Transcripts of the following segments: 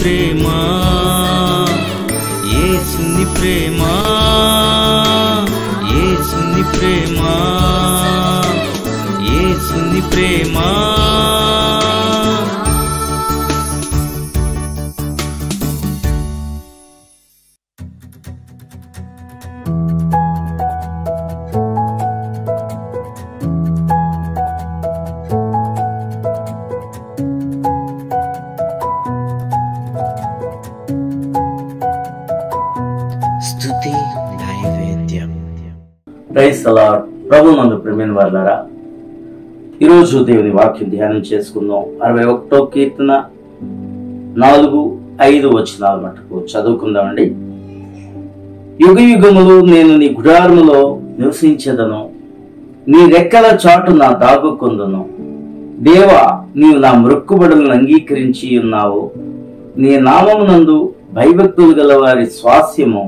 ప్రేమ. ఏసుని ప్రేమ. ఏసుని ప్రేమ. ఏసుని ప్రేమా. ప్రైస్ అలా ప్రభు నందు ప్రేమైన వర్లారా ఈరోజు దేవుని వాక్యం ధ్యానం చేసుకుందాం. అరవై ఒకటో కీర్తన నాలుగు ఐదు వచనాల మటుకు చదువుకుందామండి. యుగ యుగములు నేను నీ గుడారములో నివసించదను. నీ రెక్కల చాటు నా దాగుకొందును దేవా నీవు నా మృక్కుబడులను అంగీకరించి ఉన్నావు. నీ నామమునందు భయభక్తులు గల వారి స్వాస్యము.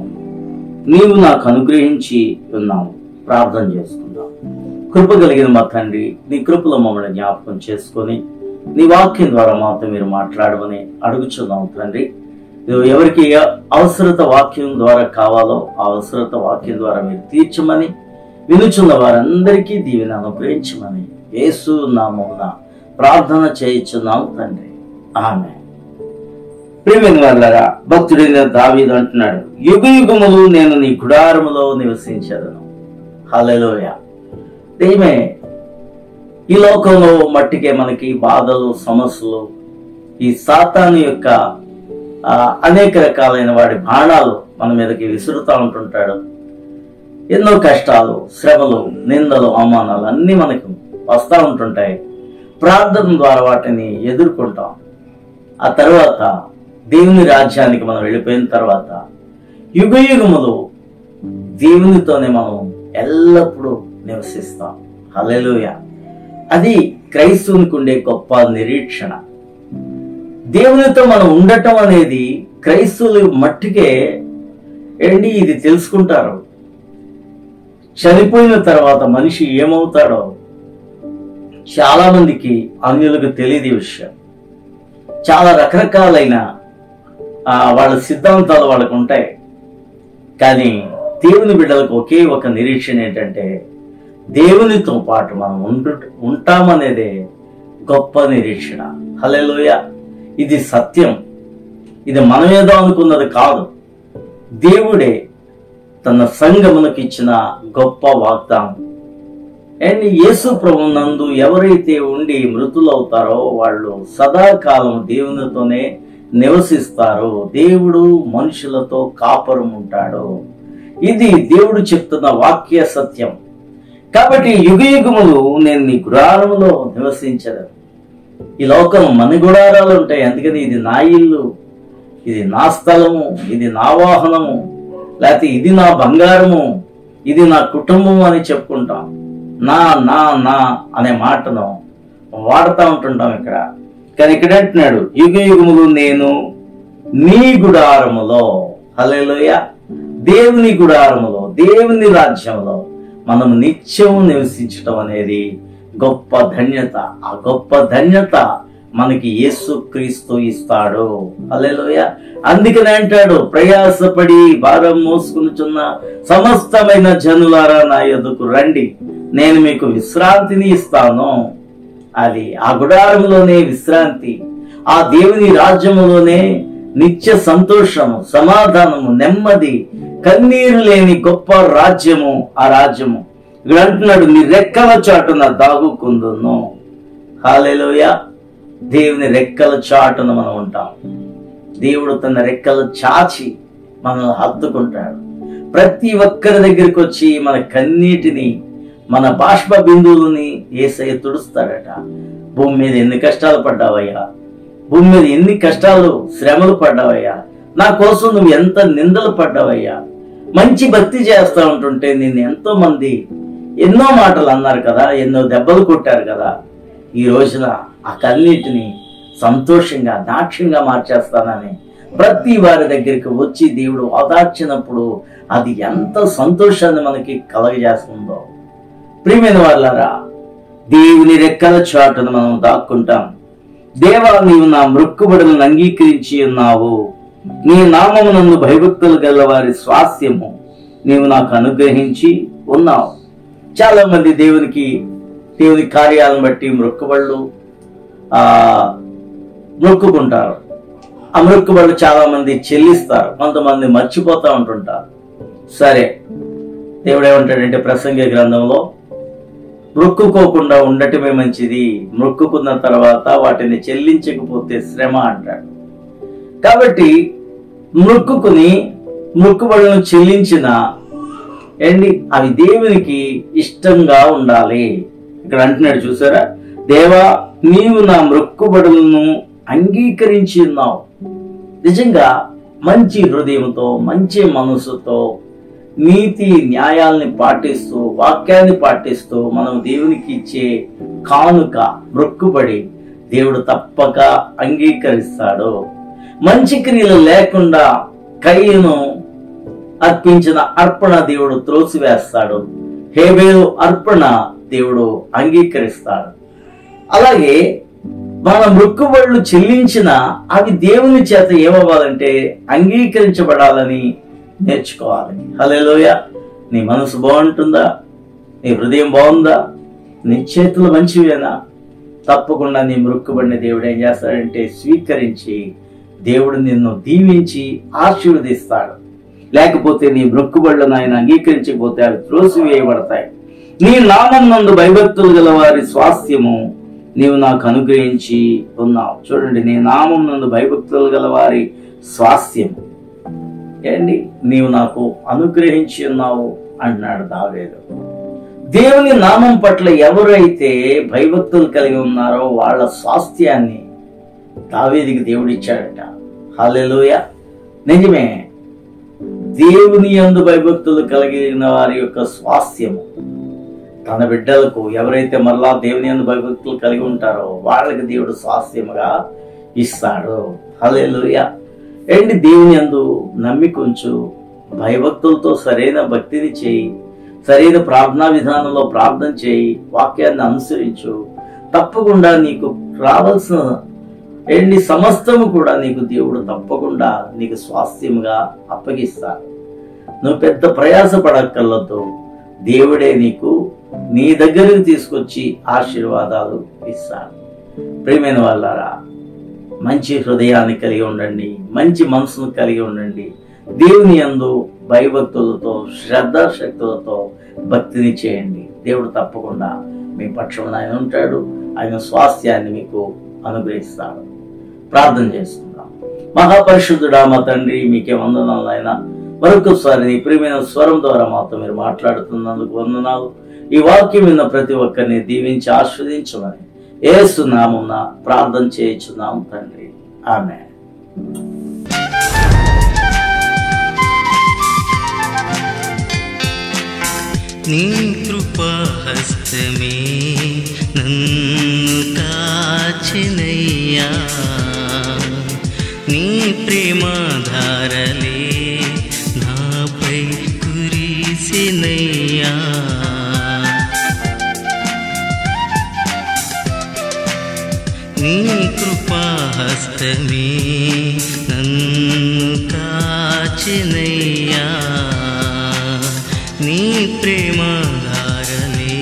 నీవు నాకు అనుగ్రహించి ఉన్నావు. ప్రార్థన చేసుకుందాం. కృప కలిగిన మా తండ్రి నీ కృపలో మమ్మల్ని జ్ఞాపకం చేసుకొని నీ వాక్యం ద్వారా మాతో మీరు మాట్లాడమని అడుగుచున్నాం తండ్రి. ఎవరికి అవసరత వాక్యం ద్వారా కావాలో ఆ అవసరత వాక్యం ద్వారా మీరు తీర్చమని వినుచున్న వారందరికీ దీవెన అనుగ్రహించమని యేసు నామమున ప్రార్థన చేయించున్నాం తండ్రి. ఆమె ప్రేమైన వాళ్ళరా భక్తుడైన దావీదు అంటున్నాడు యుగ యుగములు నేను నీ గుడారములో నివసించదను. హల్లెలూయ. దైవమే ఈ లోకంలో మట్టికే మనకి బాధలు సమస్యలు ఈ సాతాను యొక్క అనేక రకాలైన వాడి బాణాలు మన మీదకి విసురుతూ ఉంటుంటాడు. ఎన్నో కష్టాలు శ్రమలు నిందలు అవమానాలు అన్నీ మనకు వస్తూ ఉంటుంటాయి. ప్రార్థన ద్వారా వాటిని ఎదుర్కొంటాం. ఆ తర్వాత దేవుని రాజ్యానికి మనం వెళ్ళిపోయిన తర్వాత యుగ యుగములు దేవునితోనే మనం ఎల్లప్పుడూ నివసిస్తాం. హల్లెలూయ. అది క్రైస్తవునికి ఉండే గొప్ప నిరీక్షణ. దేవునితో మనం ఉండటం అనేది క్రైస్తవులు మట్టికే ఏంటి ఇది తెలుసుకుంటారు. చనిపోయిన తర్వాత మనిషి ఏమవుతాడో చాలా మందికి అన్యులకు తెలియదు ఈ విషయం. చాలా రకరకాలైన వాళ్ళ సిద్ధాంతాలు వాళ్ళకు ఉంటాయి కానీ దేవుని బిడ్డలకు ఒకే ఒక నిరీక్షణ ఏంటంటే దేవునితో పాటు మనం ఉండు ఉంటామనేదే గొప్ప నిరీక్షణ. హలెలోయ ఇది సత్యం. ఇది మనం ఏదో అనుకున్నది కాదు. దేవుడే తన సంఘమునకు ఇచ్చిన గొప్ప వాగ్దానం. అండ్ యేసు ప్రభు నందు ఎవరైతే ఉండి మృతులవుతారో వాళ్ళు సదాకాలం దేవునితోనే నివసిస్తారు. దేవుడు మనుషులతో కాపురం ఉంటాడు ఇది దేవుడు చెప్తున్న వాక్య సత్యం. కాబట్టి యుగ యుగములు నేను నీ గుడారములో నివసించను ఈ లోకం మన గుడారాలు ఉంటాయి అందుకని ఇది నా ఇల్లు ఇది నా స్థలము ఇది నా వాహనము లేకపోతే ఇది నా బంగారము ఇది నా కుటుంబం అని చెప్పుకుంటాం. నా నా నా అనే మాటను వాడుతూ ఉంటుంటాం ఇక్కడ. కానీ ఇక్కడ అంటున్నాడు యుగ యుగములు నేను నీ గుడారములో. హల్లెలూయ. దేవుని గుడారములో దేవుని రాజ్యంలో మనం నిత్యం నివసించటం అనేది గొప్ప ధన్యత. ఆ గొప్ప ధన్యత మనకి యేసు క్రీస్తు ఇస్తాడు. అలెలోయ అందుకనే అంటాడు ప్రయాసపడి భారం మోసుకునిచున్న సమస్తమైన జనులారా నా ఎదుకు రండి. నేను మీకు విశ్రాంతిని ఇస్తాను. అది ఆ గుడారంలోనే విశ్రాంతి ఆ దేవుని రాజ్యములోనే నిత్య సంతోషము సమాధానము నెమ్మది కన్నీరు లేని గొప్ప రాజ్యము ఆ రాజ్యము. ఇక్కడ అంటున్నాడు నీ రెక్కల చాటున దాగుకుందును హాలేలోయ. దేవుని రెక్కల చాటున మనం ఉంటాం. దేవుడు తన రెక్కలు చాచి మనల్ని హత్తుకుంటాడు. ప్రతి ఒక్కరి దగ్గరికి వచ్చి మన కన్నీటిని మన బాష్ప బిందువులని ఏసయ్య తుడుస్తాడట. భూమి మీద ఎన్ని కష్టాలు పడ్డావయ్యా? భూమి మీద ఎన్ని కష్టాలు శ్రమలు పడ్డావయ్యా? నా కోసం నువ్వు ఎంత నిందలు పడ్డావయ్యా? మంచి భక్తి చేస్తూ ఉంటుంటే నిన్ను ఎంతో మంది ఎన్నో మాటలు అన్నారు కదా ఎన్నో దెబ్బలు కొట్టారు కదా. ఈ రోజున ఆ కన్నీటిని సంతోషంగా దాక్ష్యంగా మార్చేస్తానని ప్రతి వారి దగ్గరికి వచ్చి దేవుడు ఓదార్చినప్పుడు అది ఎంత సంతోషాన్ని మనకి కలగజేస్తుందో. ప్రియమైన వాళ్ళారా దేవుని రెక్కల చాటును మనం దాక్కుంటాం. దేవా నీవు నా మృక్కుబడులను అంగీకరించి ఉన్నావు. నీ నామమునందు భయభక్తులు గల వారి స్వాస్థ్యము నీవు నాకు అనుగ్రహించి ఉన్నావు. చాలా మంది దేవునికి దేవుని కార్యాలను బట్టి మృక్కుబళ్ళు ఆ మొక్కుకుంటారు. ఆ మృక్కుబళ్ళు చాలా మంది చెల్లిస్తారు. కొంతమంది మర్చిపోతూ ఉంటుంటారు. సరే దేవుడు ఏమంటాడంటే ప్రసంగ గ్రంథంలో మృక్కుకోకుండా ఉండటమే మంచిది. మృక్కుకున్న తర్వాత వాటిని చెల్లించకపోతే శ్రమ అంటాడు. కాబట్టి మొక్కుకుని మృక్కుబడులను చెల్లించిన ఏంటి? అవి దేవునికి ఇష్టంగా ఉండాలి. ఇక్కడ అంటున్నాడు చూసారా? దేవా నీవు నా మృక్కుబడులను అంగీకరించి ఉన్నావు. నిజంగా మంచి హృదయంతో మంచి మనసుతో నీతి న్యాయాల్ని పాటిస్తూ వాక్యాన్ని పాటిస్తూ మనం దేవునికి ఇచ్చే కానుక మృక్కుబడి దేవుడు తప్పక అంగీకరిస్తాడు. మంచి క్రియలు లేకుండా కయ్యను అర్పించిన అర్పణ దేవుడు త్రోసివేస్తాడు. హేబేలు అర్పణ దేవుడు అంగీకరిస్తాడు. అలాగే మన మొక్కుబడులు చెల్లించిన అవి దేవుని చేత ఏమవ్వాలంటే అంగీకరించబడాలని నేర్చుకోవాలి. హలేలోయ నీ మనసు బాగుంటుందా? నీ హృదయం బాగుందా? నీ చేతులు మంచివేనా? తప్పకుండా నీ మృక్కుబడిన దేవుడు ఏం చేస్తాడంటే స్వీకరించి దేవుడు నిన్ను దీవించి ఆశీర్వదిస్తాడు. లేకపోతే నీ మొక్కుబడులను ఆయన అంగీకరించకపోతే అవి త్రోసివేయబడతాయి. నీ నామం నందు భయభక్తులు గల వారి స్వాస్థ్యము నీవు నాకు అనుగ్రహించి ఉన్నావు. చూడండి నీ నామం నందు భయభక్తులు గల వారి స్వాస్థ్యము. ఏంటి? నీవు నాకు అనుగ్రహించి ఉన్నావు అంటున్నాడు దావేదు. దేవుని నామం పట్ల ఎవరైతే భయభక్తులు కలిగి ఉన్నారో వాళ్ళ స్వాస్థ్యాన్ని దావేదికి దేవుడు ఇచ్చాడట హాలెలోయ నిజమే దేవుని యందు భయభక్తులు కలిగిన వారి యొక్క స్వాస్థ్యము. తన బిడ్డలకు ఎవరైతే మరలా దేవుని యందు భయభక్తులు కలిగి ఉంటారో వాళ్ళకి దేవుడు స్వాస్థ్యముగా ఇస్తాడు. హలేలుయ ఏంటి దేవుని యందు నమ్మికుంచు భయభక్తులతో సరైన భక్తిని చేయి సరైన ప్రార్థనా విధానంలో ప్రార్థన చేయి వాక్యాన్ని అనుసరించు. తప్పకుండా నీకు రావాల్సిన ఎన్ని సమస్తము కూడా నీకు దేవుడు తప్పకుండా నీకు స్వాస్థ్యముగా అప్పగిస్తాడు. నువ్వు పెద్ద ప్రయాస పడక్కర్లతో దేవుడే నీకు నీ దగ్గరకు తీసుకొచ్చి ఆశీర్వాదాలు ఇస్తాడు. ప్రేమైన వాళ్ళారా మంచి హృదయాన్ని కలిగి ఉండండి మంచి మనసును కలిగి ఉండండి. దేవుని యందు భయభక్తులతో శ్రద్ధాశక్తులతో భక్తిని చేయండి. దేవుడు తప్పకుండా మీ పక్షమున ఆయన ఉంటాడు. ఆయన స్వాస్థ్యాన్ని మీకు అనుగ్రహిస్తాడు. ప్రార్థన చేస్తున్నాం. మహాపరిశుద్ధుడా మా తండ్రి మీకే వందనాలు ఆయన మరొకసారి నీ ప్రియమైన స్వరం ద్వారా మాతో మీరు మాట్లాడుతున్నందుకు వందనాలు. ఈ వాక్యం విన్న ప్రతి ఒక్కరిని దీవించి ఆస్వాదించమని ఏసునామున ప్రార్థన చేయించున్నాం తండ్రి. ఆమె నీ కృపాహస్తమే నన్ను కాచినయ్యా కృపాహస్తమే నన్ను కాచినయ్యా. నీ ప్రేమ ప్రేమాధారలే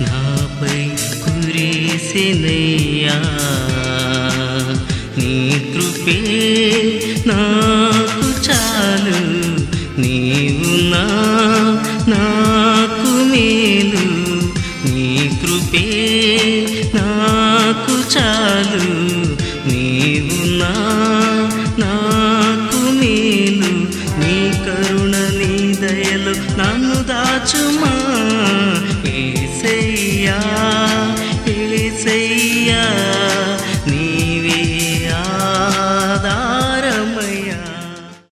నాపై కురిసినయ్యా. నీ కృపే నాకు చాలు నీవు నా నా